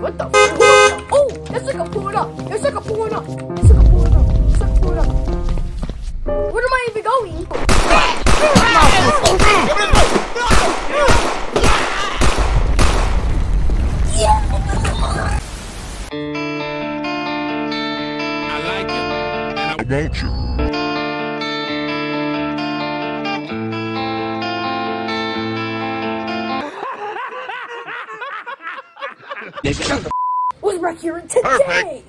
What the? F oh, that's like a pulling up. It's like a pulling up. It's like a pulling up. It's like a pulling up. Where am I even going? I like it. about you. What's back here and today?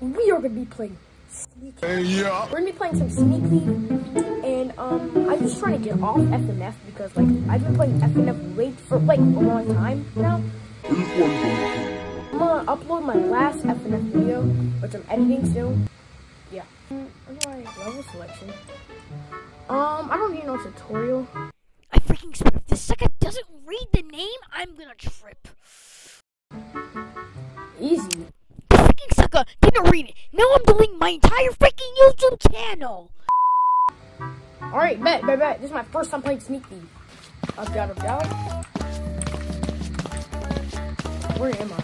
We are gonna be playing Sneak. Yeah. We're gonna be playing some Sneak League, and um, I'm just trying to get off FNF because like I've been playing FNF late for like a long time now. I'm gonna upload my last FNF video, which I'm editing soon. Yeah. Level selection? Um, I don't need no tutorial. I freaking swear, if this sucker doesn't read the name, I'm gonna trip. Easy. Freaking sucker didn't read it. Now I'm deleting my entire freaking YouTube channel. Alright, bet, bet, bet. This is my first time playing Sneak Thief. Up, down, up, down. Where am I?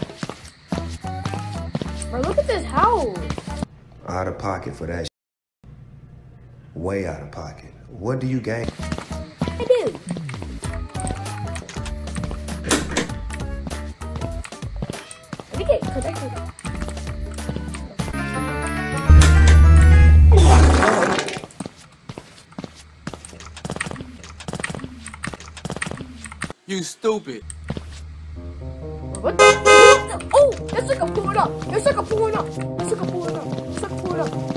Bro, look at this house. Out of pocket for that. Way out of pocket. What do you gain? I do. You stupid. What the? Oh, that's like a pulling up. That's like a pulling up. That's like a pulling up. That's like a pulling up.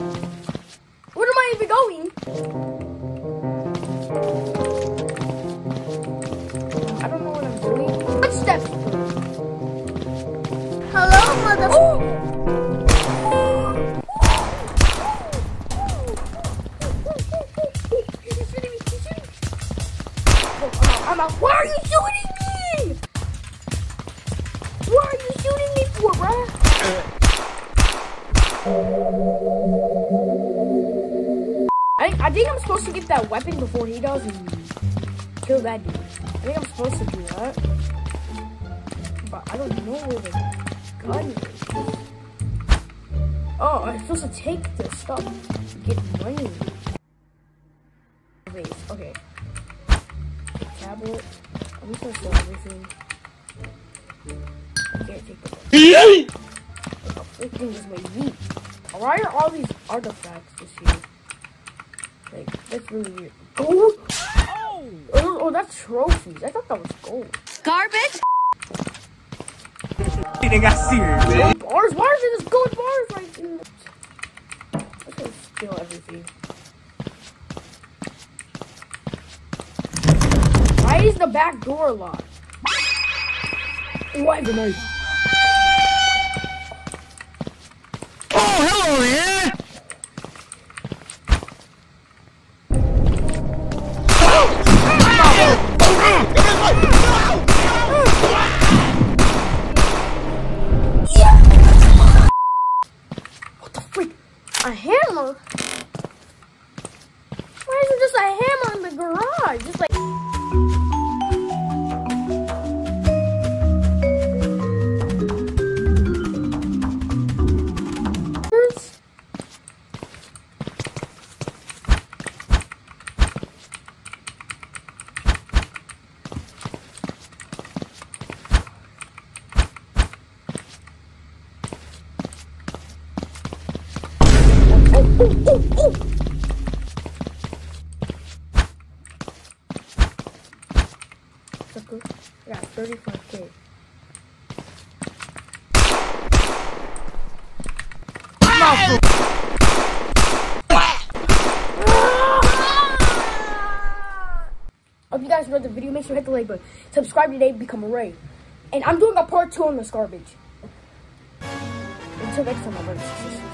Why are you shooting me? What are you shooting me for, bruh? I, I think I'm supposed to get that weapon before he does and kill that dude. I think I'm supposed to do that. But I don't know where the gun is. Oh, I'm supposed to take this stuff to get money. Tablet. I'm just gonna sell everything. I can't take the book. What freaking is my meat? Why are all these artifacts this here? Like, that's really weird. Gold? Oh! Oh, oh that's trophies. I thought that was gold. Garbage? They got serious. Gold bars? Why are there just gold bars right here? I'm gonna steal everything. Is the back door locked? Why is it Oh, hello there. What the freak? A hammer? Why isn't just a hammer in the garage? Just like. Oh, oh, oh, oh! Sucker. I got 35k. Hope you guys enjoyed the video. Make sure to hit the like button. Subscribe today, become a Ray. And I'm doing a part two on this garbage. Until next time, my brothers